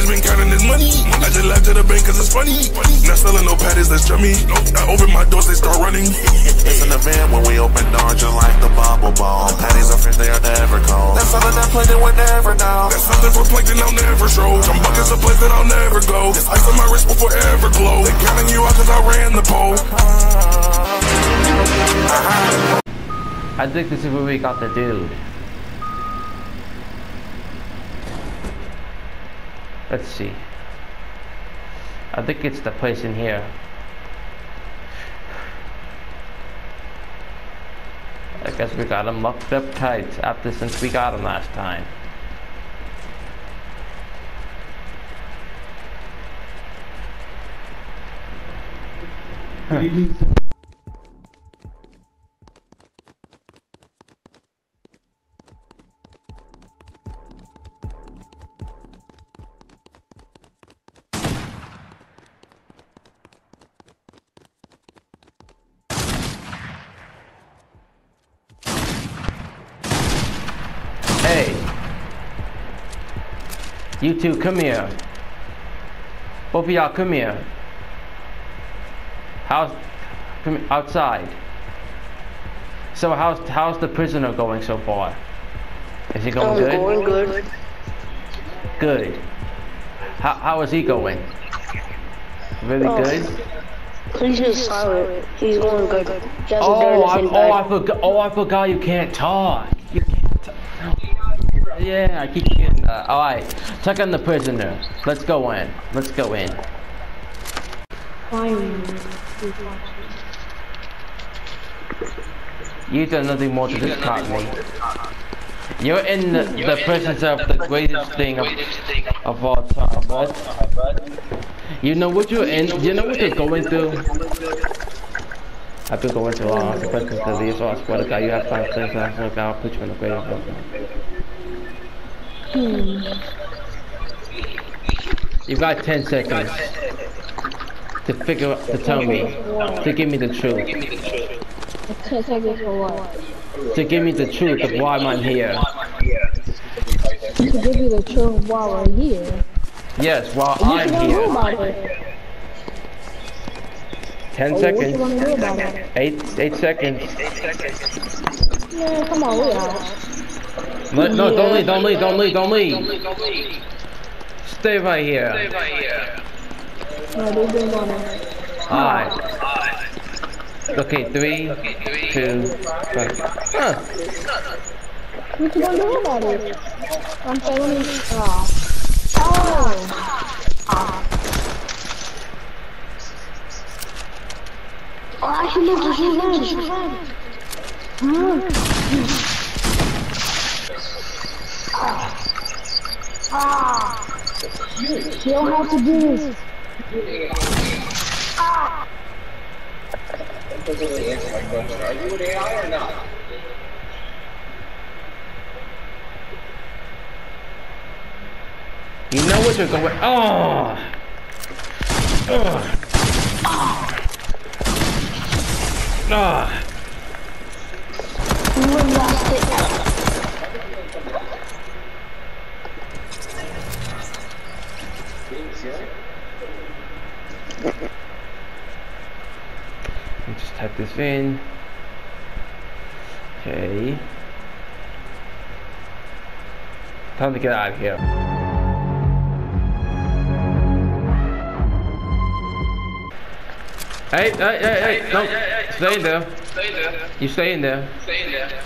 just been counting this money. I just left to the bank cause it's funny. Not selling no patties, that's chummy. I open my doors, they start running. It's an event when we open doors just like the bubble ball. Patties are fresh, they are never cold. That's something that plankton would never know. That's something for plankton I'll never show. Some buckets of place that I'll never go. This ice on my wrist will forever glow. They counting you out cause I ran the pole. I'd like to see where we got the dude. Let's see. I think it's the place in here. I guess we got him locked up tight after since we got him last time. You two, come here. Both of y'all, come here. How's... Come outside. So how's how's the prisoner going so far? Is he going I'm good? going good. Good. How how is he going? Really Oh. good? He's just silent. He's going good. He Oh, I, oh, I forgot. Oh, I forgot. You can't talk. You can't. Talk. Yeah, I keep. Uh, all right, check on the prisoner. Let's go in. Let's go in. You done nothing more to caught me. You're in the, the presence of the greatest thing of, of all time, bud. You know what you're in. You know what you're going through. I've been going through all the presence of these. So I swear to God, you have five things. I swear to God, I'll put you in the greatest place. You've got 10 seconds to figure out, to tell me, to give me the truth, Ten seconds for what? to give me the truth of why I'm here. To give you the truth while we're here. Yes, while You I'm here. about it. 10 What you seconds. wanna do about it? Eight, eight seconds. Man, come on, we out. No, no, don't leave, don't leave, don't leave, don't leave. Stay right here. No, they've been on it. Alright. Okay, three, two, one. Huh. Ah. What you gonna do about it? I'm saying, let me. Oh. Oh. Oh, I can make should look at ah. hmm. His You don't have to do this. Are You an AI or not? You know what you're going. Oh. Ugh. Ah. You lost it. Let just type this in. Okay. Time to get out of here. Hey, hey, hey, hey, no, stay in there. Stay in there. You stay in there. Stay in there.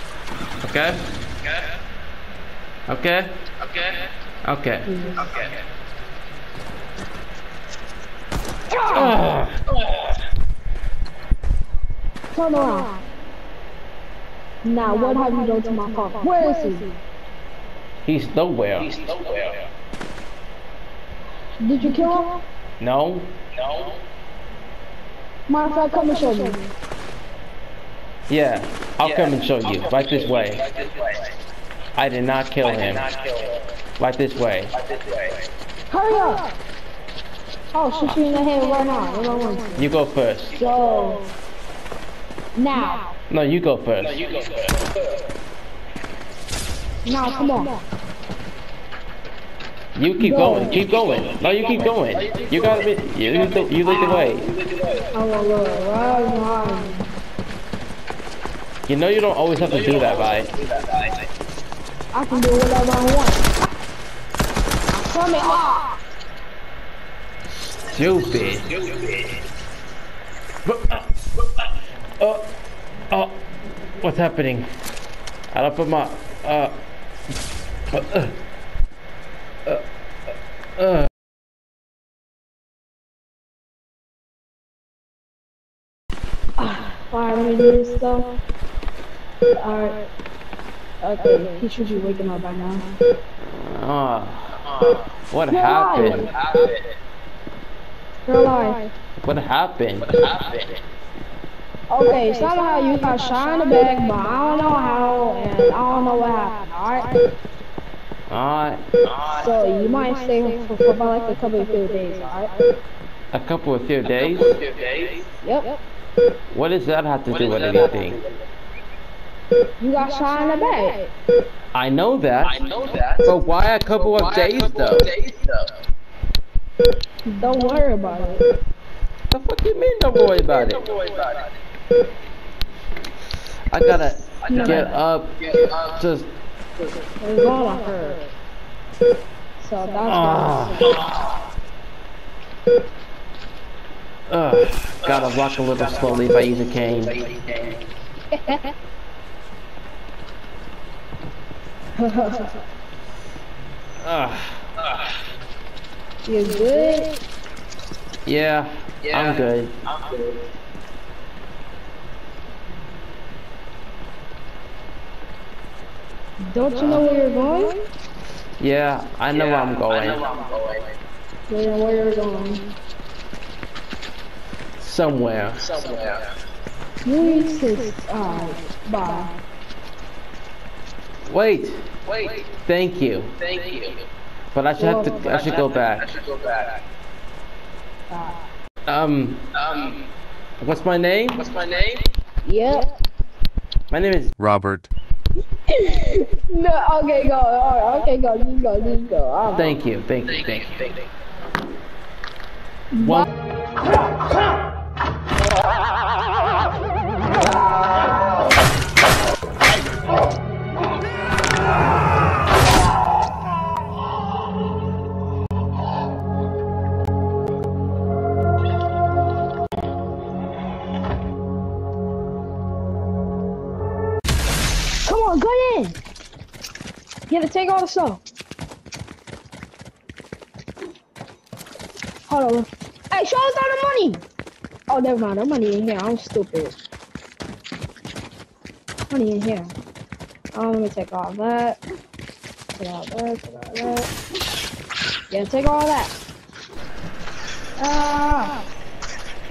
Okay? Okay? Okay. Oh. Turn around. Now, what have you done to my car? Where is he? He's nowhere. He's nowhere. Did you kill him? No? Matter of fact, come and show me. Yeah, I'll come and show you. Right this way. I did not kill him. Right this way. Hurry up! Oh, shoot you in the head right now. What do I want? You go first. Go. Now. No, you go first. Now, come on. You keep Go. going. Keep going. No, you keep going. You gotta be. You, you, lead the- you lead the way. You. You know you don't always have to do that, right? I can do whatever I want. Tell me, ah! Stupid. Oh, oh, what's happening? I don't put my, uh, uh, uh, uh. Alright, let me do this stuff. Alright. Okay, he should be waking up by now. Ah, what You're happened? You're alive. What happened? Okay, somehow you got shot in the back, but I don't know how, and I don't know what happened, alright? Alright, So you might stay for, for about like a couple of few days, alright? a couple of few days. Yep. What does that have to do with anything? You got shot in the back. I know that. I know that. But why a couple of days though? Don't worry about it. The fuck you mean don't worry about it? I gotta get up. Just It's gonna hurt. So that's ah. Ugh, gotta walk a little slowly if I use a cane. Ugh, You good? yeah, I'm good. Don't you know where you're going? Yeah, I know where I'm going. You know where you're going. Somewhere. You need to, uh, bye. Wait. Wait. Thank you. Thank you. But I should have to. I should go back. Bye. Um. What's my name? What's My name Yeah. My name is. Robert. No, okay, go. Alright, okay, go. Just go. Just go. thank you Thank you. Thank you. Thank you. One. You gotta take all the stuff. Hold on. Hey, show us all the money. Oh, never mind. The money in here. I'm stupid. Money in here. Oh, let me take all that. Take all that. Take all that. Yeah, take all that. Ah,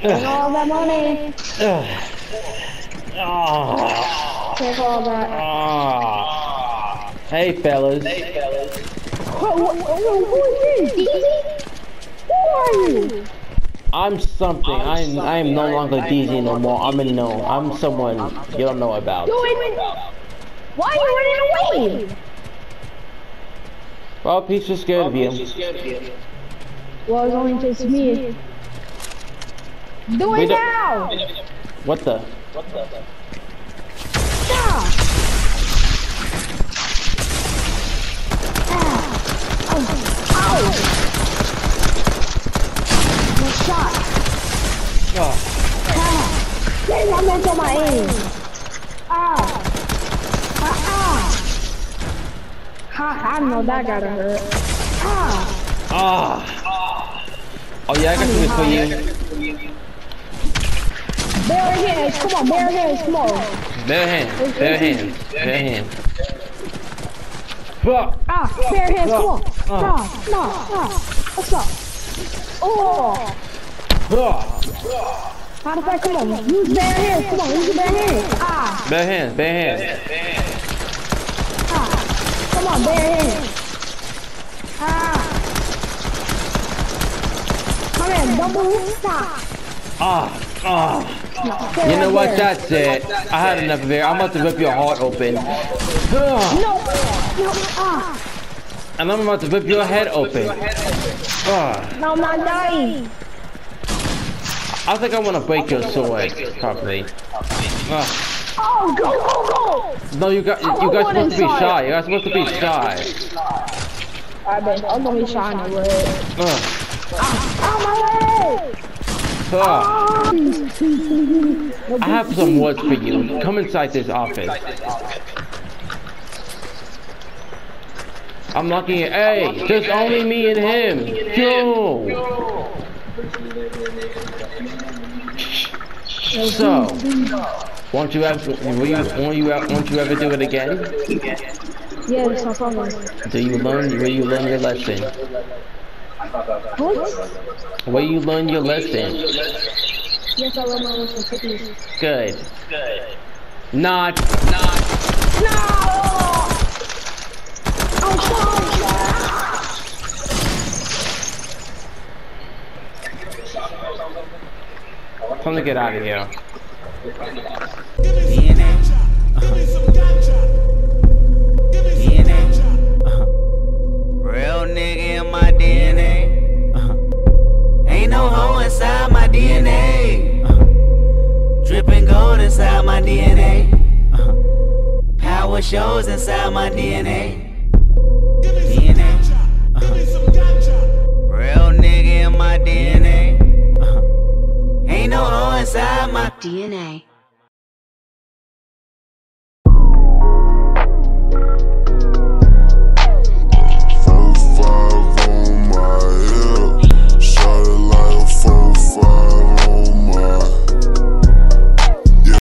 take all that money. Ugh. Ah. Take all that. Ah. Hey, fellas. Who, who, who, who is this? Who are you? I'm something. I'm. I'm no longer DZ no more. I'm a no. I'm someone you don't know about. You ain't Why are you running away? Well, he's just scared of you. Well, it's only just me. Do We it don't- now! What the? Stop! Ah! Ah! Ah! Ha! I know that gotta hurt. Ah! Ah. Oh yeah, I got something for you. Bare hands! Come on, bare hands! Come on! Bare hands. Bare hands. Bare hands. Fuck. Ah! Bare hands! Come on! Ah. Ah! No! Ah! What's up? Oh! Ah. Matter of fact, come on. Use bare hands. Come on, use your bare hands. Ah, Bare hands. Bare hands. ah. Come on, bare hands. Ah. Come here, double stop. Ah. Ah. Stay You know what? That's it. I had enough of it. I'm about to rip your heart open. Ah. No, no, ah. And I'm about to rip your head open. Ah, No, I'm not dying. I think I want to break your sword properly. Ah. Oh, go, go, go. No, you got you guys supposed to be shy. You guys supposed to be shy. I bet I'm gonna be red. Ah. Oh, my leg. Ah. I have some words for you. Come inside this office. I'm locking it. Hey, there's only me and him. Yo. So, won't you ever, will you, won't you, won't you ever do it again? Yes, I'm coming. Do you learn, will you learn your lesson? What? Will you learn your lesson? Yes, I love my lesson. Please. Good. Not. No! I'm sorry. Time to get out of here. Real nigga in my DNA. Ain't no hoe inside my DNA. Dripping gold inside my DNA. Power shows inside my. DNA. DNA.